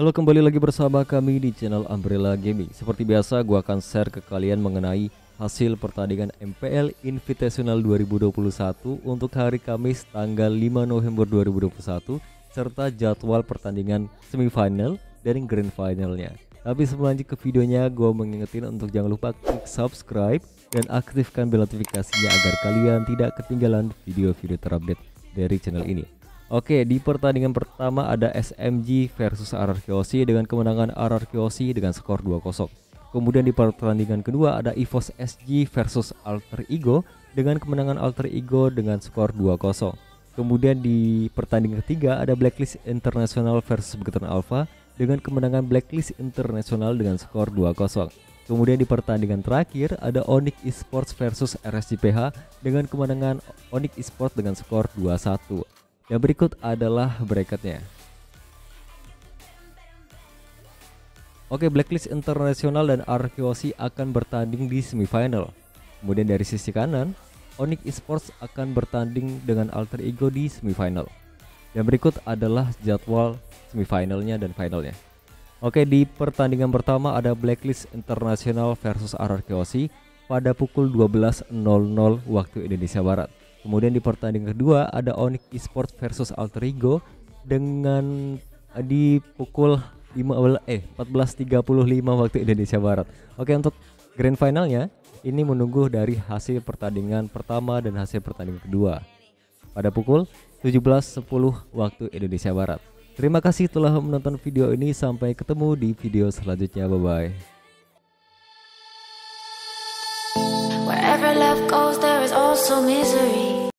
Halo kembali lagi bersama kami di channel Umbrella Gaming. Seperti biasa gue akan share ke kalian mengenai hasil pertandingan MPL Invitational 2021 Untuk hari Kamis tanggal 5 November 2021 Serta jadwal pertandingan semifinal dan grand finalnya. Tapi sebelum lanjut ke videonya gue mengingetin untuk jangan lupa klik subscribe Dan aktifkan bel notifikasinya agar kalian tidak ketinggalan video-video terupdate dari channel ini Oke, di pertandingan pertama ada SMG versus RRQC dengan kemenangan RRQC dengan skor 2-0. Kemudian di pertandingan kedua ada EVOS SG versus Alter Ego dengan kemenangan Alter Ego dengan skor 2-0. Kemudian di pertandingan ketiga ada Blacklist International versus Begetan Alpha dengan kemenangan Blacklist International dengan skor 2-0. Kemudian di pertandingan terakhir ada Onyx Esports versus RSCPH dengan kemenangan Onyx Esports dengan skor 2-1. Yang berikut adalah bracketnya. Oke, Blacklist Internasional dan RQC akan bertanding di semifinal. Kemudian dari sisi kanan, Onyx Esports akan bertanding dengan Alter Ego di semifinal. Yang berikut adalah jadwal semifinalnya dan finalnya. Oke, di pertandingan pertama ada Blacklist Internasional versus RRQC pada pukul 12.00 waktu Indonesia Barat. Kemudian di pertandingan kedua ada Onyx Esports versus Alter Ego dengan eh, di pukul 15 eh 14.35 waktu Indonesia Barat. Oke untuk grand finalnya ini menunggu dari hasil pertandingan pertama dan hasil pertandingan kedua pada pukul 17.10 waktu Indonesia Barat. Terima kasih telah menonton video ini sampai ketemu di video selanjutnya bye bye. also misery.